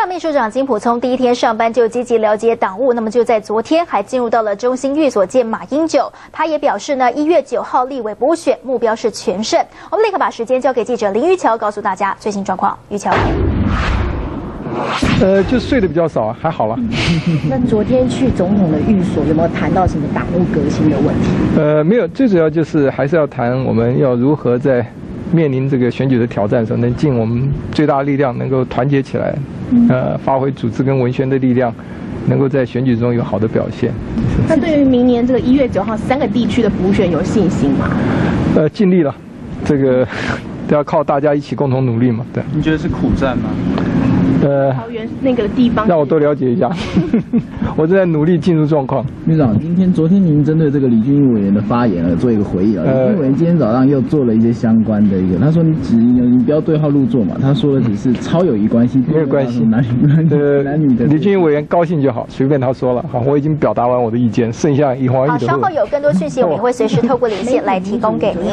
党秘书长金普聪第一天上班就积极了解党务，那么就在昨天还进入到了中心寓所见马英九。他也表示呢，一月九号立委补选目标是全胜。我们立刻把时间交给记者林玉桥，告诉大家最新状况。玉桥，呃，就睡得比较少啊，还好了。那昨天去总统的寓所有没有谈到什么党务革新的问题？呃，没有，最主要就是还是要谈我们要如何在。面临这个选举的挑战的时候，能尽我们最大力量，能够团结起来，呃，发挥组织跟文宣的力量，能够在选举中有好的表现。那对于明年这个一月九号三个地区的补选有信心吗？呃，尽力了，这个 都要靠大家一起共同努力嘛。对。你觉得是苦战吗？呃，桃园那个地方，让我多了解一下。我正在努力进入状况。秘书长，今天、昨天您针对这个李俊英委员的发言而做一个回应啊。李俊委员今天早上又做了一些相关的一个，他说你只你不要对号入座嘛。他说的只是超友谊关系，没有关系，男女男女的。李俊英委员高兴就好，随便他说了。好，我已经表达完我的意见，剩下以黄好，稍后有更多讯息，我们会随时透过连线来提供给您。